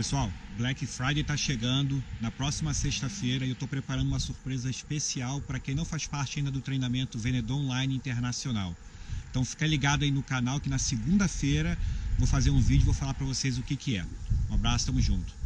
Pessoal, Black Friday está chegando na próxima sexta-feira e eu estou preparando uma surpresa especial para quem não faz parte ainda do treinamento Vendedor Online Internacional. Então fica ligado aí no canal que na segunda-feira vou fazer um vídeo e vou falar para vocês o que, que é. Um abraço, tamo junto.